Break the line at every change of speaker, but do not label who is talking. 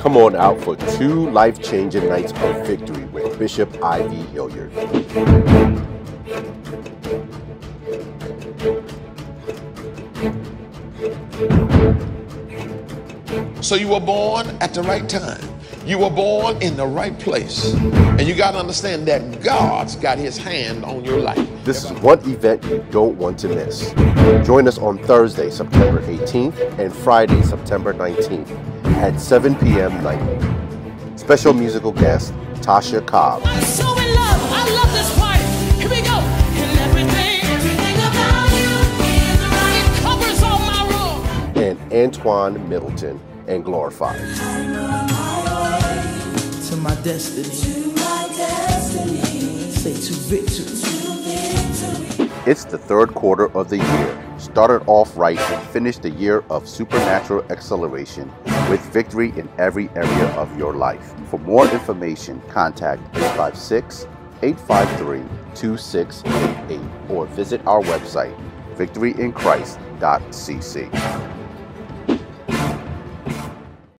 Come on out for two life changing nights of victory with Bishop I.V. Hilliard.
So you were born at the right time. You were born in the right place. And you got to understand that God's got his hand on your life.
This is one event you don't want to miss. Join us on Thursday, September 18th and Friday, September 19th at 7 p.m. nightly. Special musical guest, Tasha Cobb.
I'm so in love. I love this party. Here we go. And everything, everything about you is right. It covers all my room.
and Antoine Middleton and Glorified.
to my destiny. Say to victory.
It's the third quarter of the year. Started off right and finished the year of supernatural acceleration with victory in every area of your life. For more information, contact 856 853 2688 or visit our website victoryinchrist.cc.